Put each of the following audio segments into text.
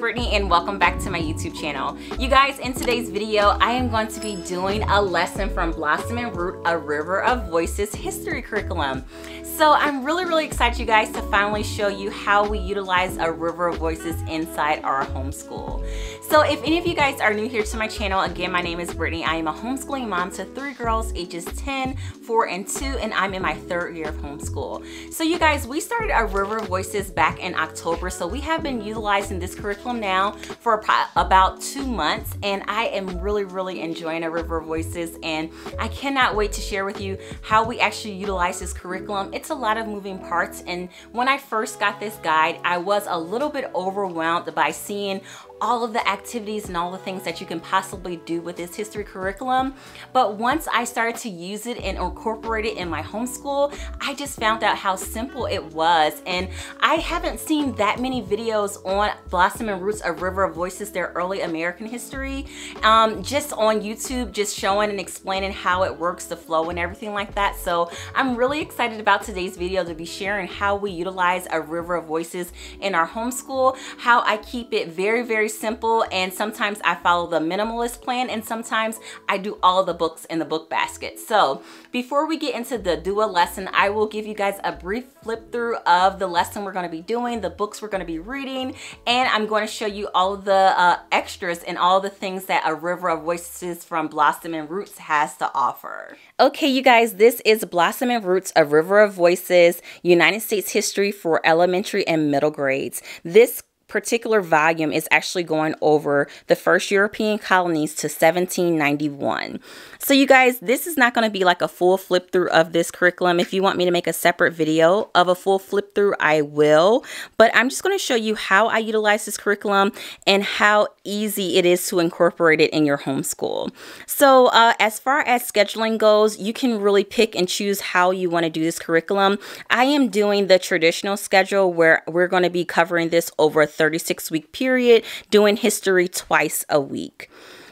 Brittany and welcome back to my YouTube channel. You guys, in today's video, I am going to be doing a lesson from Blossom and Root, A River of Voices history curriculum. So I'm really, really excited you guys to finally show you how we utilize A River of Voices inside our homeschool. So if any of you guys are new here to my channel, again, my name is Brittany. I am a homeschooling mom to three girls ages 10, 4, and 2, and I'm in my third year of homeschool. So you guys, we started A River of Voices back in October, so we have been utilizing this curriculum now for about two months and I am really, really enjoying A River Voices and I cannot wait to share with you how we actually utilize this curriculum. It's a lot of moving parts and when I first got this guide, I was a little bit overwhelmed by seeing all of the activities and all the things that you can possibly do with this history curriculum. But once I started to use it and incorporate it in my homeschool, I just found out how simple it was. And I haven't seen that many videos on Blossom and Roots, of River of Voices, their early American history, um, just on YouTube, just showing and explaining how it works, the flow and everything like that. So I'm really excited about today's video to be sharing how we utilize A River of Voices in our homeschool, how I keep it very, very simple and sometimes I follow the minimalist plan and sometimes I do all the books in the book basket. So before we get into the do a lesson, I will give you guys a brief flip through of the lesson we're going to be doing, the books we're going to be reading, and I'm going to show you all the uh, extras and all the things that A River of Voices from Blossom and Roots has to offer. Okay, you guys, this is Blossom and Roots, A River of Voices, United States History for Elementary and Middle Grades. This particular volume is actually going over the first European colonies to 1791. So you guys, this is not going to be like a full flip through of this curriculum. If you want me to make a separate video of a full flip through, I will. But I'm just going to show you how I utilize this curriculum and how easy it is to incorporate it in your homeschool. So uh, as far as scheduling goes, you can really pick and choose how you want to do this curriculum. I am doing the traditional schedule where we're going to be covering this over 36 week period, doing history twice a week.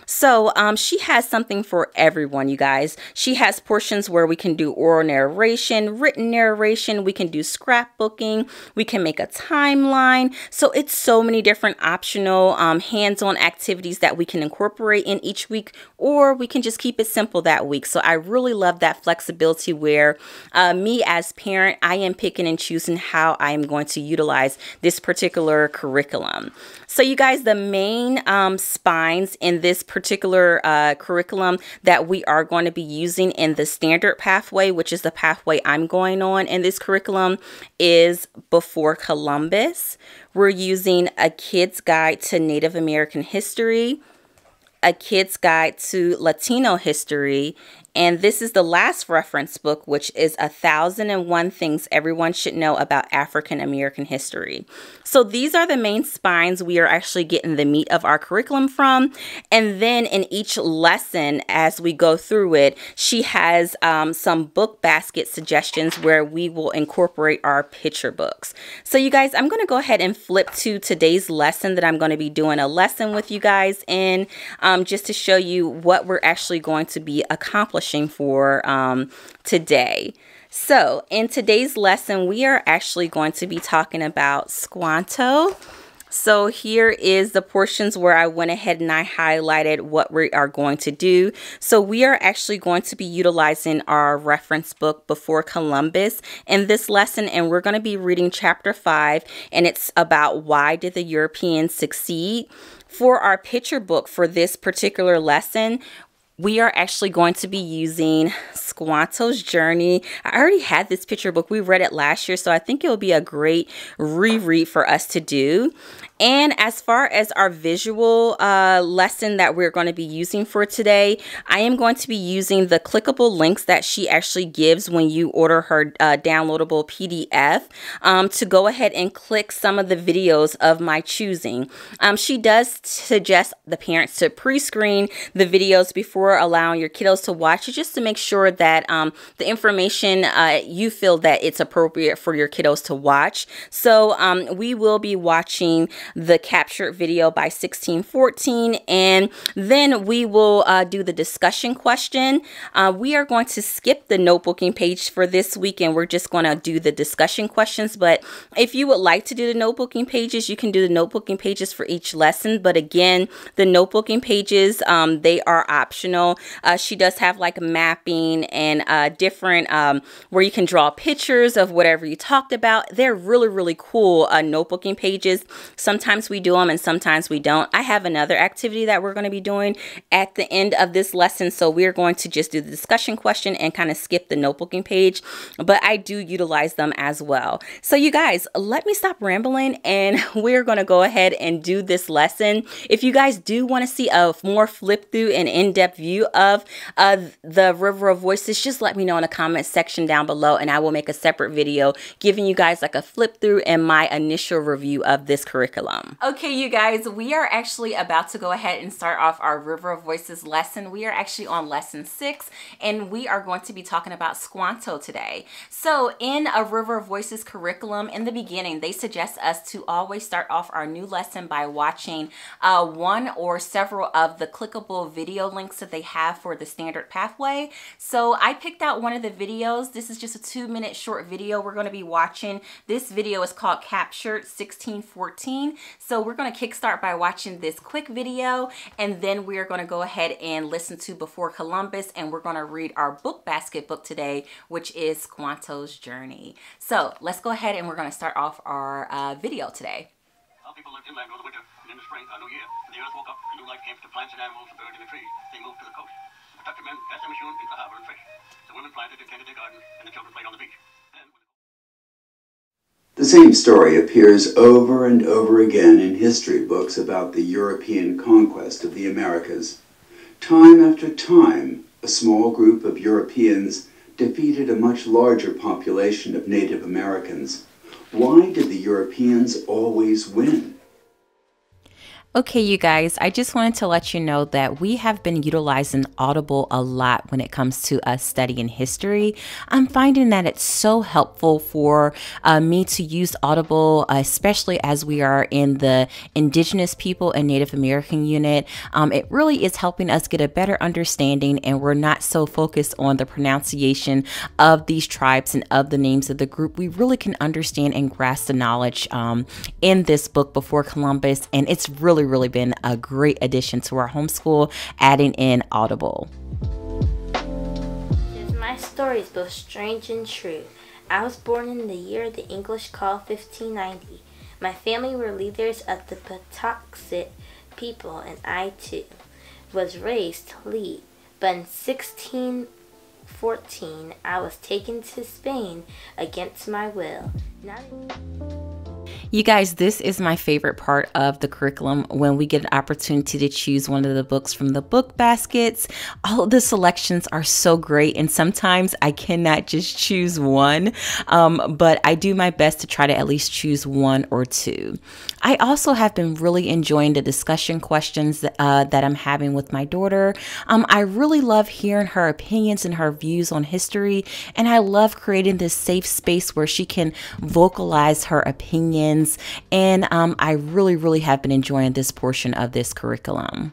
So um, she has something for everyone, you guys. She has portions where we can do oral narration, written narration, we can do scrapbooking, we can make a timeline. So it's so many different optional um, hands-on activities that we can incorporate in each week, or we can just keep it simple that week. So I really love that flexibility where uh, me as parent, I am picking and choosing how I am going to utilize this particular curriculum. So you guys, the main um, spines in this particular uh, curriculum that we are going to be using in the standard pathway, which is the pathway I'm going on in this curriculum, is before Columbus. We're using a kid's guide to Native American history, a kid's guide to Latino history, and this is the last reference book, which is A Thousand and One Things Everyone Should Know About African American History. So these are the main spines we are actually getting the meat of our curriculum from. And then in each lesson, as we go through it, she has um, some book basket suggestions where we will incorporate our picture books. So you guys, I'm going to go ahead and flip to today's lesson that I'm going to be doing a lesson with you guys in um, just to show you what we're actually going to be accomplishing for um, today. So, in today's lesson, we are actually going to be talking about Squanto. So here is the portions where I went ahead and I highlighted what we are going to do. So we are actually going to be utilizing our reference book before Columbus in this lesson and we're going to be reading chapter 5 and it's about why did the Europeans succeed. For our picture book for this particular lesson, we are actually going to be using Squanto's Journey. I already had this picture book. We read it last year, so I think it will be a great reread for us to do. And as far as our visual uh, lesson that we're going to be using for today, I am going to be using the clickable links that she actually gives when you order her uh, downloadable PDF um, to go ahead and click some of the videos of my choosing. Um, she does suggest the parents to pre-screen the videos before allowing your kiddos to watch it just to make sure that um, the information uh, you feel that it's appropriate for your kiddos to watch. So um, we will be watching the captured video by 1614. And then we will uh, do the discussion question. Uh, we are going to skip the notebooking page for this week and we're just going to do the discussion questions. But if you would like to do the notebooking pages, you can do the notebooking pages for each lesson. But again, the notebooking pages, um, they are optional. Uh, she does have like a mapping and uh, different um, where you can draw pictures of whatever you talked about. They're really, really cool uh, notebooking pages. Sometimes we do them and sometimes we don't. I have another activity that we're going to be doing at the end of this lesson. So we're going to just do the discussion question and kind of skip the notebooking page, but I do utilize them as well. So you guys, let me stop rambling and we're going to go ahead and do this lesson. If you guys do want to see a more flip through and in-depth view of uh, the River of Voices, just let me know in the comment section down below and I will make a separate video giving you guys like a flip through and my initial review of this curriculum. Okay, you guys, we are actually about to go ahead and start off our River of Voices lesson. We are actually on lesson six and we are going to be talking about Squanto today. So in a River of Voices curriculum, in the beginning, they suggest us to always start off our new lesson by watching uh, one or several of the clickable video links that they have for the standard pathway. So I picked out one of the videos. This is just a two minute short video we're going to be watching. This video is called Captured 1614. So we're going to kickstart by watching this quick video and then we are going to go ahead and listen to Before Columbus and we're going to read our book basket book today, which is Squanto's Journey. So let's go ahead and we're going to start off our uh, video today. And in the spring, a new year, the earth woke up, new life came to plants and animals, birds and the trees. They moved to the coast. The men their machine into the harbor and. The women planted and tended their gardens and the children played on the beach. The same story appears over and over again in history books about the European conquest of the Americas. Time after time, a small group of Europeans defeated a much larger population of Native Americans. Why did the Europeans always win? Okay, you guys, I just wanted to let you know that we have been utilizing Audible a lot when it comes to us studying history. I'm finding that it's so helpful for uh, me to use Audible, especially as we are in the Indigenous people and Native American unit. Um, it really is helping us get a better understanding, and we're not so focused on the pronunciation of these tribes and of the names of the group. We really can understand and grasp the knowledge um, in this book before Columbus, and it's really really, been a great addition to our homeschool, adding in Audible. My story is both strange and true. I was born in the year the English call 1590. My family were leaders of the Patuxet people, and I too was raised to lead. But in 1614, I was taken to Spain against my will. Not you guys, this is my favorite part of the curriculum when we get an opportunity to choose one of the books from the book baskets. All of the selections are so great, and sometimes I cannot just choose one, um, but I do my best to try to at least choose one or two. I also have been really enjoying the discussion questions uh, that I'm having with my daughter. Um, I really love hearing her opinions and her views on history, and I love creating this safe space where she can vocalize her opinions And um, I really, really have been enjoying this portion of this curriculum.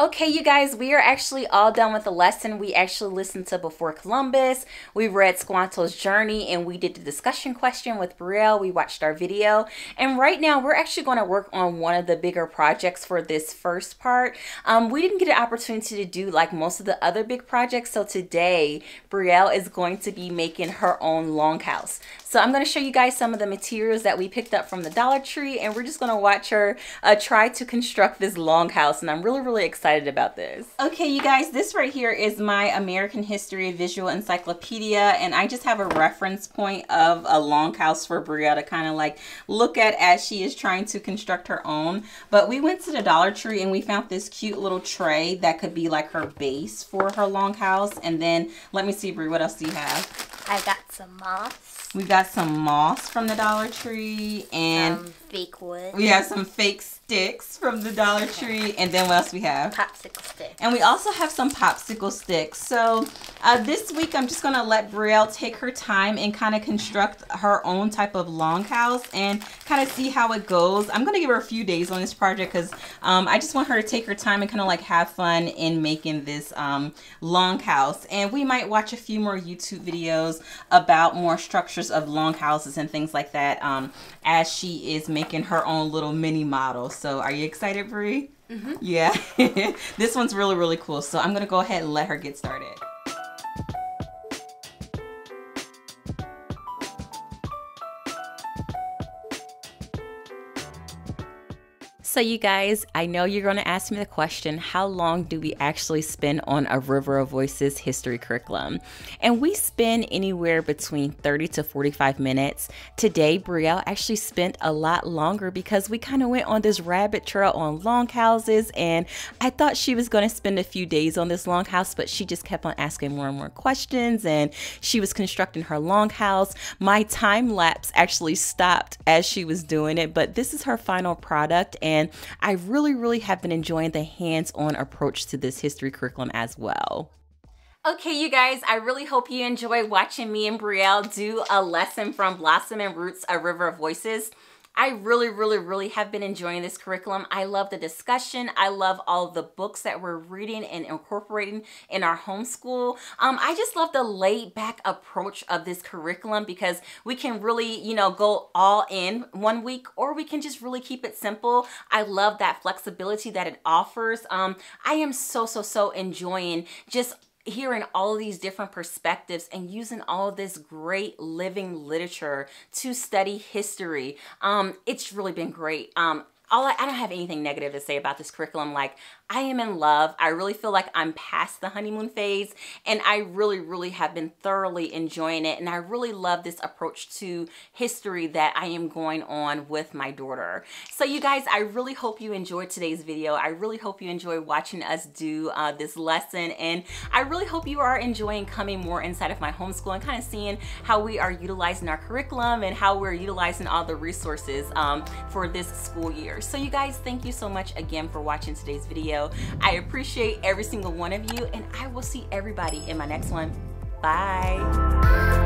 Okay, you guys, we are actually all done with the lesson. We actually listened to Before Columbus. We read Squanto's Journey and we did the discussion question with Brielle. We watched our video. And right now, we're actually going to work on one of the bigger projects for this first part. Um, we didn't get an opportunity to do like most of the other big projects. So today, Brielle is going to be making her own longhouse. So I'm going to show you guys some of the materials that we picked up from the Dollar Tree. And we're just going to watch her uh, try to construct this longhouse. And I'm really, really excited excited about this. Okay, you guys, this right here is my American History Visual Encyclopedia, and I just have a reference point of a longhouse for Bria to kind of like look at as she is trying to construct her own. But we went to the Dollar Tree and we found this cute little tray that could be like her base for her longhouse. And then let me see, Brie, what else do you have? I've got some moss. We got some moss from the Dollar Tree and some fake wood. We have some fake sticks from the Dollar Tree. And then what else we have? Popsicle sticks. And we also have some popsicle sticks. So uh, this week I'm just going to let Brielle take her time and kind of construct her own type of longhouse and kind of see how it goes. I'm going to give her a few days on this project because um, I just want her to take her time and kind of like have fun in making this um, longhouse. And we might watch a few more YouTube videos about more structures of longhouses and things like that um, as she is making her own little mini model. So are you excited, Brie? Mm -hmm. Yeah. this one's really, really cool. So I'm going to go ahead and let her get started. So you guys, I know you're going to ask me the question, how long do we actually spend on a River of Voices history curriculum? And we spend anywhere between 30 to 45 minutes. Today, Brielle actually spent a lot longer because we kind of went on this rabbit trail on longhouses and I thought she was going to spend a few days on this longhouse, but she just kept on asking more and more questions and she was constructing her longhouse. My time lapse actually stopped as she was doing it, but this is her final product and I really, really have been enjoying the hands-on approach to this history curriculum as well. Okay, you guys, I really hope you enjoy watching me and Brielle do a lesson from Blossom and Roots, A River of Voices. I really, really, really have been enjoying this curriculum. I love the discussion. I love all the books that we're reading and incorporating in our homeschool. Um, I just love the laid back approach of this curriculum because we can really, you know, go all in one week or we can just really keep it simple. I love that flexibility that it offers. Um, I am so, so, so enjoying just hearing all these different perspectives and using all this great living literature to study history. Um, it's really been great. Um, all I, I, don't have anything negative to say about this curriculum. Like I am in love. I really feel like I'm past the honeymoon phase and I really, really have been thoroughly enjoying it. And I really love this approach to history that I am going on with my daughter. So you guys, I really hope you enjoyed today's video. I really hope you enjoy watching us do uh, this lesson. And I really hope you are enjoying coming more inside of my homeschool and kind of seeing how we are utilizing our curriculum and how we're utilizing all the resources um, for this school year. So you guys, thank you so much again for watching today's video. I appreciate every single one of you, and I will see everybody in my next one. Bye.